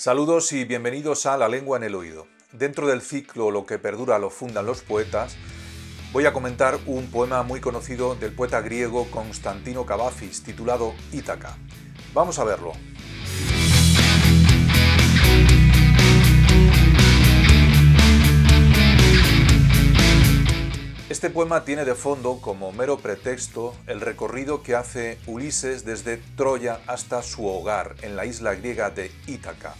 Saludos y bienvenidos a La lengua en el oído. Dentro del ciclo Lo que perdura lo fundan los poetas, voy a comentar un poema muy conocido del poeta griego Constantino Cavafis titulado Ítaca. Vamos a verlo. Este poema tiene de fondo como mero pretexto el recorrido que hace Ulises desde Troya hasta su hogar en la isla griega de Ítaca.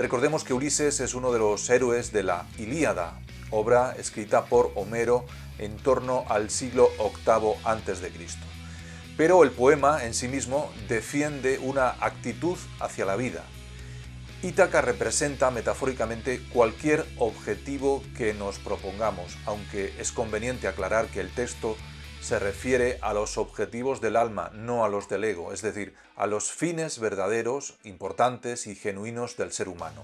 Recordemos que Ulises es uno de los héroes de la Ilíada, obra escrita por Homero en torno al siglo VIII a.C. Pero el poema en sí mismo defiende una actitud hacia la vida. Ítaca representa metafóricamente cualquier objetivo que nos propongamos, aunque es conveniente aclarar que el texto se refiere a los objetivos del alma, no a los del ego, es decir, a los fines verdaderos, importantes y genuinos del ser humano.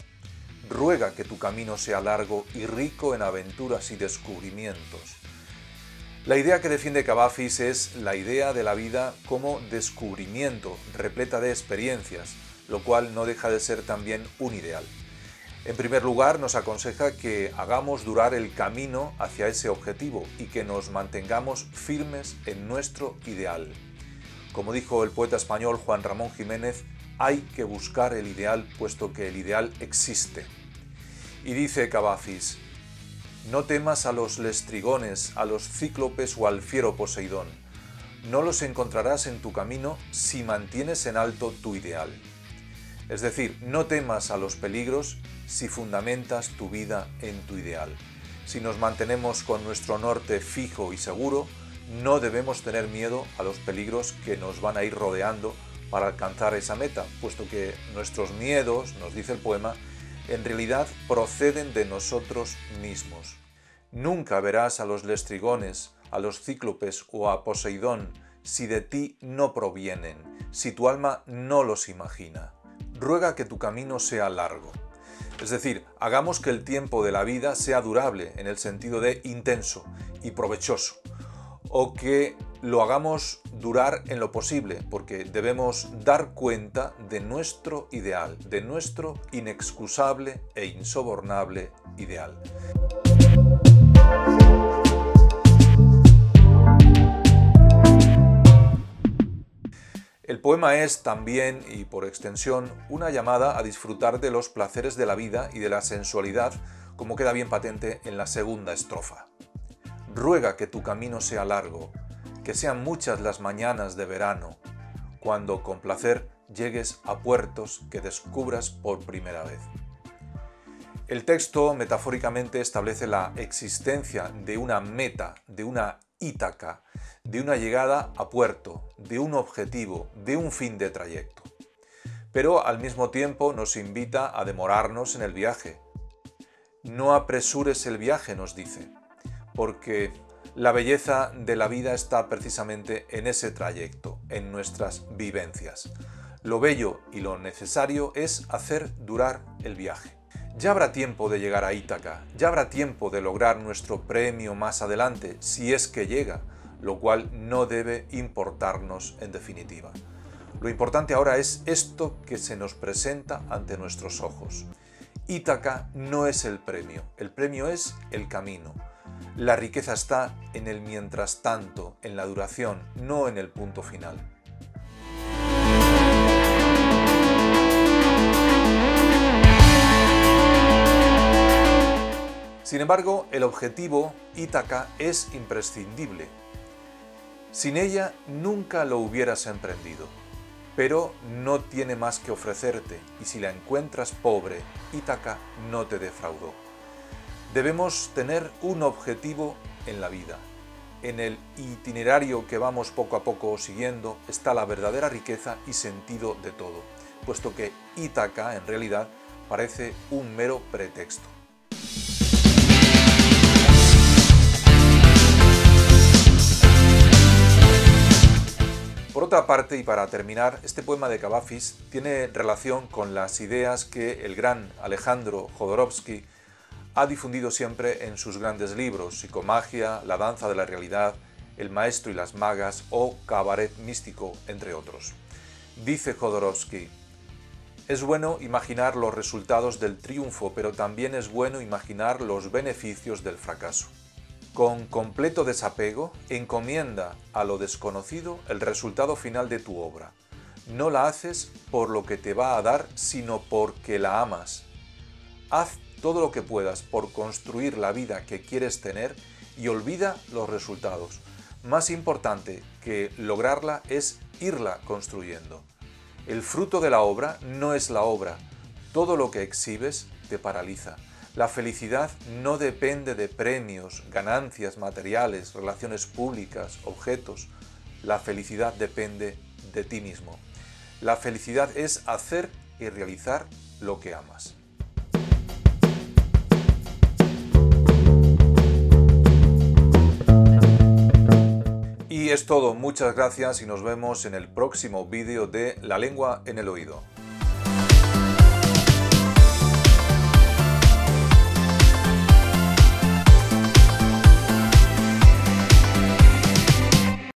Ruega que tu camino sea largo y rico en aventuras y descubrimientos. La idea que defiende Cavafis es la idea de la vida como descubrimiento, repleta de experiencias, lo cual no deja de ser también un ideal. En primer lugar, nos aconseja que hagamos durar el camino hacia ese objetivo y que nos mantengamos firmes en nuestro ideal. Como dijo el poeta español Juan Ramón Jiménez, hay que buscar el ideal puesto que el ideal existe. Y dice Cavafis, no temas a los lestrigones, a los cíclopes o al fiero Poseidón. No los encontrarás en tu camino si mantienes en alto tu ideal. Es decir, no temas a los peligros si fundamentas tu vida en tu ideal. Si nos mantenemos con nuestro norte fijo y seguro, no debemos tener miedo a los peligros que nos van a ir rodeando para alcanzar esa meta, puesto que nuestros miedos, nos dice el poema, en realidad proceden de nosotros mismos. Nunca verás a los lestrigones, a los cíclopes o a Poseidón si de ti no provienen, si tu alma no los imagina ruega que tu camino sea largo. Es decir, hagamos que el tiempo de la vida sea durable en el sentido de intenso y provechoso, o que lo hagamos durar en lo posible, porque debemos dar cuenta de nuestro ideal, de nuestro inexcusable e insobornable ideal. Poema es también, y por extensión, una llamada a disfrutar de los placeres de la vida y de la sensualidad, como queda bien patente en la segunda estrofa. Ruega que tu camino sea largo, que sean muchas las mañanas de verano, cuando con placer llegues a puertos que descubras por primera vez. El texto metafóricamente establece la existencia de una meta, de una Ítaca, de una llegada a puerto, de un objetivo, de un fin de trayecto. Pero al mismo tiempo nos invita a demorarnos en el viaje. No apresures el viaje, nos dice, porque la belleza de la vida está precisamente en ese trayecto, en nuestras vivencias. Lo bello y lo necesario es hacer durar el viaje. Ya habrá tiempo de llegar a Ítaca, ya habrá tiempo de lograr nuestro premio más adelante, si es que llega, lo cual no debe importarnos en definitiva. Lo importante ahora es esto que se nos presenta ante nuestros ojos. Ítaca no es el premio, el premio es el camino. La riqueza está en el mientras tanto, en la duración, no en el punto final. Sin embargo, el objetivo Ítaca es imprescindible. Sin ella nunca lo hubieras emprendido, pero no tiene más que ofrecerte y si la encuentras pobre, Ítaca no te defraudó. Debemos tener un objetivo en la vida. En el itinerario que vamos poco a poco siguiendo está la verdadera riqueza y sentido de todo, puesto que Ítaca en realidad parece un mero pretexto. Otra parte, y para terminar, este poema de Cavafis tiene relación con las ideas que el gran Alejandro Jodorowsky ha difundido siempre en sus grandes libros, Psicomagia, La danza de la realidad, El maestro y las magas o Cabaret místico, entre otros. Dice Jodorowsky, Es bueno imaginar los resultados del triunfo, pero también es bueno imaginar los beneficios del fracaso. Con completo desapego, encomienda a lo desconocido el resultado final de tu obra. No la haces por lo que te va a dar, sino porque la amas. Haz todo lo que puedas por construir la vida que quieres tener y olvida los resultados. Más importante que lograrla es irla construyendo. El fruto de la obra no es la obra. Todo lo que exhibes te paraliza. La felicidad no depende de premios, ganancias materiales, relaciones públicas, objetos. La felicidad depende de ti mismo. La felicidad es hacer y realizar lo que amas. Y es todo, muchas gracias y nos vemos en el próximo vídeo de La lengua en el oído.